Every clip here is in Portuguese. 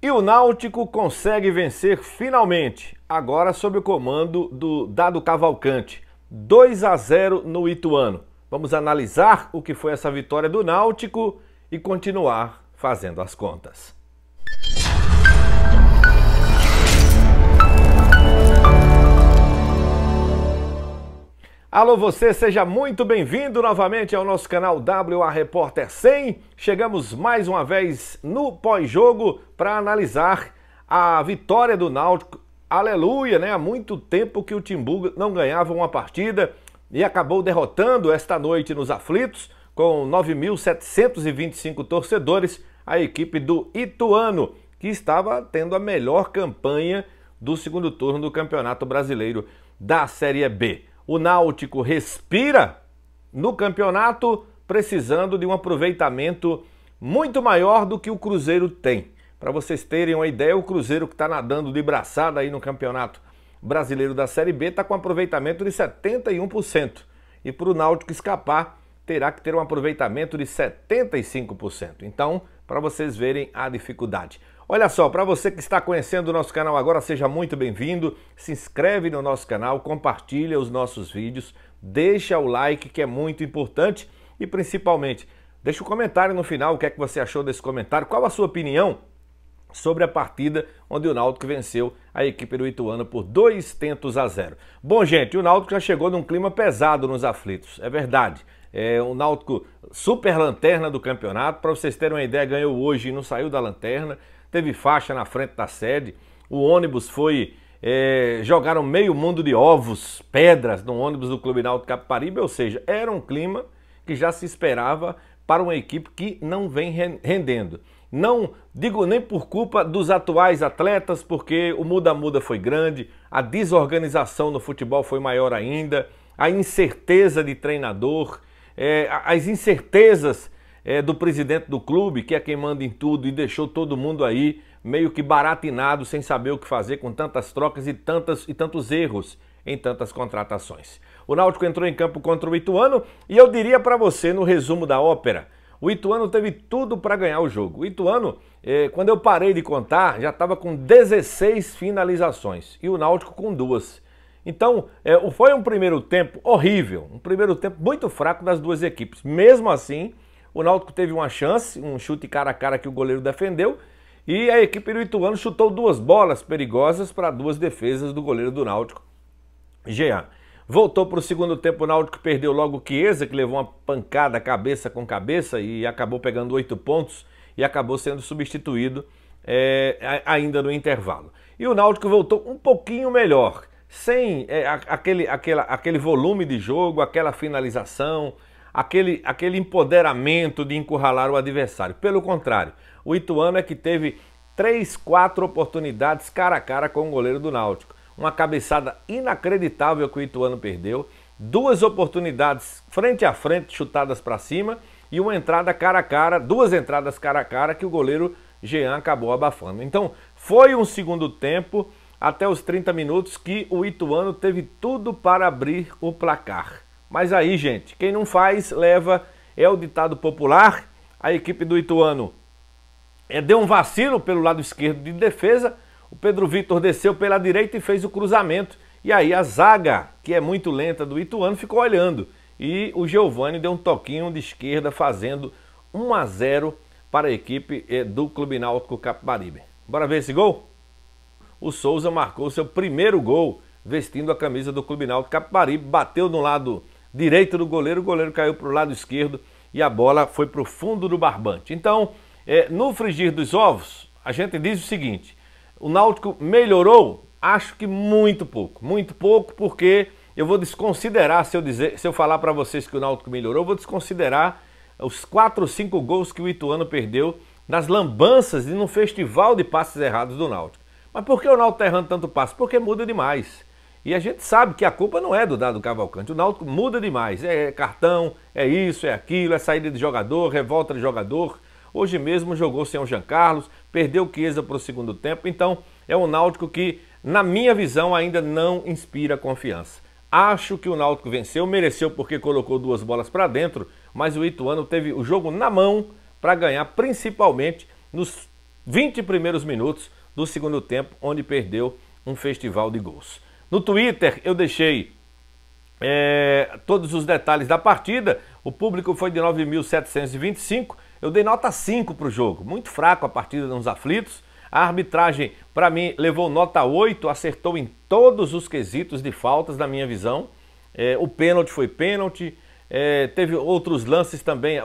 E o Náutico consegue vencer finalmente, agora sob o comando do Dado Cavalcante. 2 a 0 no Ituano. Vamos analisar o que foi essa vitória do Náutico e continuar fazendo as contas. Alô você, seja muito bem-vindo novamente ao nosso canal WA Repórter 100. Chegamos mais uma vez no pós-jogo para analisar a vitória do Náutico. Aleluia, né? Há muito tempo que o Timbu não ganhava uma partida e acabou derrotando esta noite nos aflitos com 9.725 torcedores a equipe do Ituano, que estava tendo a melhor campanha do segundo turno do Campeonato Brasileiro da Série B. O Náutico respira no campeonato precisando de um aproveitamento muito maior do que o Cruzeiro tem. Para vocês terem uma ideia, o Cruzeiro que está nadando de braçada aí no Campeonato Brasileiro da Série B está com aproveitamento de 71%. E para o Náutico escapar, terá que ter um aproveitamento de 75%. Então, para vocês verem a dificuldade. Olha só, para você que está conhecendo o nosso canal agora, seja muito bem-vindo. Se inscreve no nosso canal, compartilha os nossos vídeos, deixa o like que é muito importante e principalmente deixa o um comentário no final o que é que você achou desse comentário, qual a sua opinião sobre a partida onde o Náutico venceu a equipe do Ituano por dois tentos a zero. Bom, gente, o Náutico já chegou num clima pesado nos aflitos, é verdade. É um Náutico super lanterna do campeonato, para vocês terem uma ideia, ganhou hoje e não saiu da lanterna teve faixa na frente da sede, o ônibus foi. É, jogaram meio mundo de ovos, pedras no ônibus do Clube Náutico Caparibe, ou seja, era um clima que já se esperava para uma equipe que não vem rendendo. Não digo nem por culpa dos atuais atletas, porque o muda-muda foi grande, a desorganização no futebol foi maior ainda, a incerteza de treinador, é, as incertezas é, do presidente do clube, que é quem manda em tudo e deixou todo mundo aí meio que baratinado, sem saber o que fazer com tantas trocas e, tantas, e tantos erros em tantas contratações. O Náutico entrou em campo contra o Ituano e eu diria para você, no resumo da ópera, o Ituano teve tudo para ganhar o jogo. O Ituano, eh, quando eu parei de contar, já estava com 16 finalizações e o Náutico com duas. Então, eh, foi um primeiro tempo horrível, um primeiro tempo muito fraco das duas equipes. Mesmo assim, o Náutico teve uma chance, um chute cara a cara que o goleiro defendeu, e a equipe do Ituano chutou duas bolas perigosas para duas defesas do goleiro do Náutico, Jean. Voltou para o segundo tempo, o Náutico perdeu logo o Chiesa, que levou uma pancada cabeça com cabeça e acabou pegando oito pontos e acabou sendo substituído é, ainda no intervalo. E o Náutico voltou um pouquinho melhor, sem é, aquele, aquela, aquele volume de jogo, aquela finalização, aquele, aquele empoderamento de encurralar o adversário. Pelo contrário, o Ituano é que teve três, quatro oportunidades cara a cara com o goleiro do Náutico. Uma cabeçada inacreditável que o Ituano perdeu, duas oportunidades frente a frente chutadas para cima e uma entrada cara a cara, duas entradas cara a cara que o goleiro Jean acabou abafando. Então, foi um segundo tempo até os 30 minutos que o Ituano teve tudo para abrir o placar. Mas aí, gente, quem não faz, leva. É o ditado popular. A equipe do Ituano é, deu um vacilo pelo lado esquerdo de defesa. O Pedro Vitor desceu pela direita e fez o cruzamento. E aí a zaga, que é muito lenta do Ituano, ficou olhando. E o Giovani deu um toquinho de esquerda, fazendo 1 a 0 para a equipe é, do Clube Náutico Capibaribe. Bora ver esse gol? O Souza marcou seu primeiro gol vestindo a camisa do Clube Náutico Capibaribe, bateu no lado direita do goleiro, o goleiro caiu para o lado esquerdo e a bola foi para o fundo do barbante. Então, é, no frigir dos ovos, a gente diz o seguinte: o Náutico melhorou? Acho que muito pouco, muito pouco, porque eu vou desconsiderar se eu dizer, se eu falar para vocês que o Náutico melhorou, eu vou desconsiderar os 4 ou 5 gols que o Ituano perdeu nas lambanças e no festival de passes errados do Náutico. Mas por que o Náutico está errando tanto passe? Porque muda demais. E a gente sabe que a culpa não é do Dado Cavalcante. O Náutico muda demais. É cartão, é isso, é aquilo, é saída de jogador, revolta de jogador. Hoje mesmo jogou sem o Jean Carlos, perdeu o Chiesa para o segundo tempo. Então é um Náutico que, na minha visão, ainda não inspira confiança. Acho que o Náutico venceu, mereceu porque colocou duas bolas para dentro, mas o Ituano teve o jogo na mão para ganhar, principalmente nos 20 primeiros minutos do segundo tempo, onde perdeu um festival de gols. No Twitter eu deixei é, todos os detalhes da partida. O público foi de 9.725. Eu dei nota 5 para o jogo. Muito fraco a partida nos aflitos. A arbitragem, para mim, levou nota 8, acertou em todos os quesitos de faltas, na minha visão. É, o pênalti foi pênalti. É, teve outros lances também.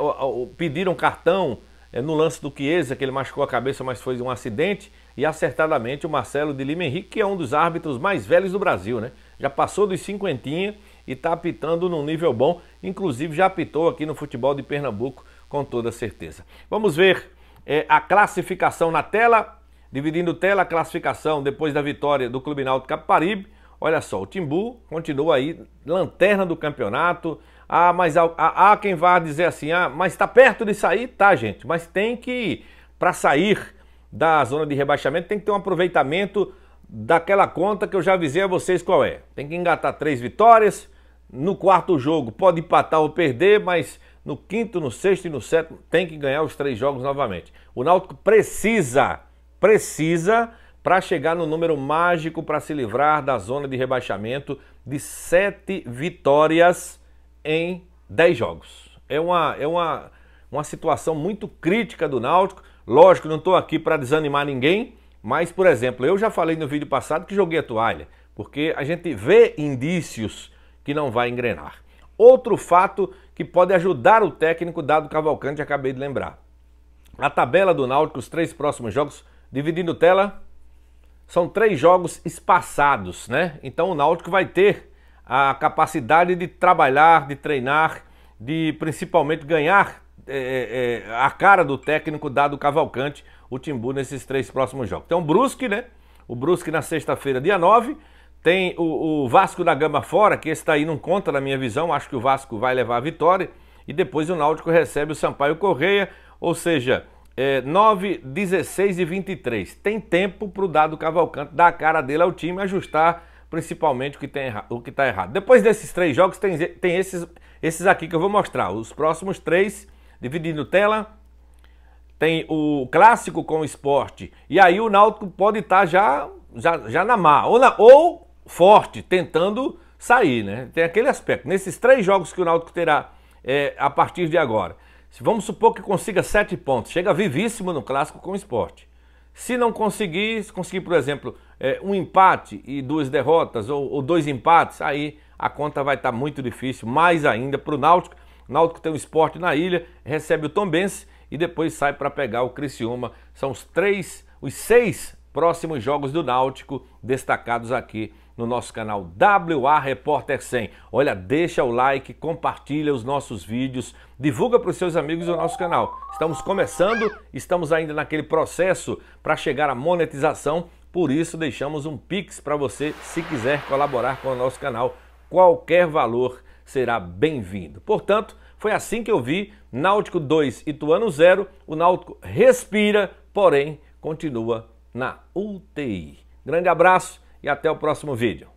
Pediram cartão no lance do Chiesa, que ele machucou a cabeça, mas foi um acidente. E acertadamente o Marcelo de Lima Henrique, que é um dos árbitros mais velhos do Brasil, né? Já passou dos cinquentinha e está apitando num nível bom. Inclusive já apitou aqui no futebol de Pernambuco, com toda certeza. Vamos ver é, a classificação na tela. Dividindo tela, a classificação depois da vitória do Clube Náutico Caparibe. Olha só, o Timbu continua aí, lanterna do campeonato. Ah, mas há, há quem vá dizer assim, ah, mas está perto de sair? Tá, gente, mas tem que, para sair da zona de rebaixamento, tem que ter um aproveitamento daquela conta que eu já avisei a vocês qual é. Tem que engatar três vitórias, no quarto jogo pode empatar ou perder, mas no quinto, no sexto e no sétimo tem que ganhar os três jogos novamente. O Náutico precisa, precisa para chegar no número mágico para se livrar da zona de rebaixamento de sete vitórias em dez jogos. É uma, é uma, uma situação muito crítica do Náutico. Lógico, não estou aqui para desanimar ninguém, mas, por exemplo, eu já falei no vídeo passado que joguei a toalha, porque a gente vê indícios que não vai engrenar. Outro fato que pode ajudar o técnico dado Cavalcante, acabei de lembrar. A tabela do Náutico, os três próximos jogos, dividindo tela, são três jogos espaçados, né? Então o Náutico vai ter a capacidade de trabalhar, de treinar, de principalmente ganhar é, é, a cara do técnico dado Cavalcante, o Timbu, nesses três próximos jogos. Então o Brusque, né? O Brusque na sexta-feira, dia 9, tem o, o, Vasco da Gama fora, que esse daí não conta na minha visão, acho que o Vasco vai levar a vitória. E depois o Náutico recebe o Sampaio Correia, ou seja, é, 9, 16 e 23. Tem tempo para o dado Cavalcante dar a cara dele ao time, ajustar principalmente o que está errado. Depois desses três jogos, tem, tem esses, esses aqui que eu vou mostrar. Os próximos três, dividindo tela, tem o clássico com o esporte. E aí o Náutico pode estar tá já, já, já na má. Ou, na, ou forte, tentando sair, né? Tem aquele aspecto. Nesses três jogos que o Náutico terá é, a partir de agora, se vamos supor que consiga sete pontos, chega vivíssimo no clássico com o esporte. Se não conseguir, se conseguir, por exemplo, é, um empate e duas derrotas, ou, dois empates, aí a conta vai estar tá muito difícil, mais ainda para o Náutico. O Náutico tem o esporte na ilha, recebe o Tombense e depois sai para pegar o Criciúma. São os três, os seis próximos jogos do Náutico destacados aqui no nosso canal WA Repórter 100. Olha, deixa o like, compartilha os nossos vídeos, divulga para os seus amigos o nosso canal. Estamos começando, estamos ainda naquele processo para chegar à monetização, por isso deixamos um Pix para você se quiser colaborar com o nosso canal. Qualquer valor será bem-vindo. Portanto, foi assim que eu vi Náutico 2 Ituano 0. O Náutico respira, porém continua na UTI. Grande abraço e até o próximo vídeo.